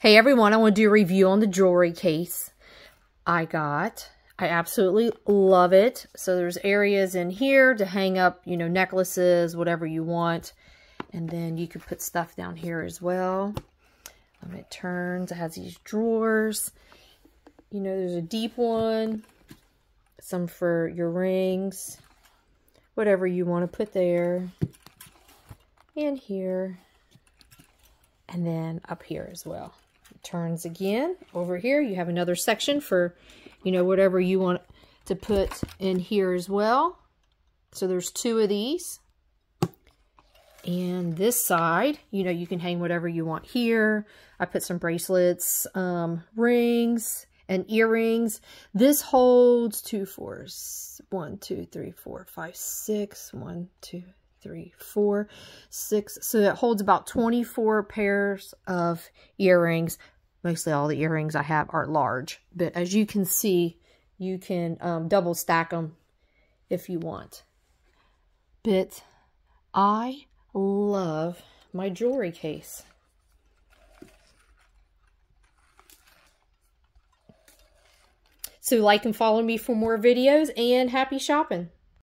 Hey everyone, I want to do a review on the jewelry case I got. I absolutely love it. So there's areas in here to hang up, you know, necklaces, whatever you want. And then you can put stuff down here as well. When it turns, it has these drawers. You know, there's a deep one, some for your rings, whatever you want to put there. And here. And then up here as well turns again. Over here, you have another section for, you know, whatever you want to put in here as well. So there's two of these. And this side, you know, you can hang whatever you want here. I put some bracelets, um, rings, and earrings. This holds two fours. One, two, three, four, five, six. One, two, three, four, six. So it holds about 24 pairs of earrings. Mostly all the earrings I have are large. But as you can see, you can um, double stack them if you want. But I love my jewelry case. So like and follow me for more videos and happy shopping.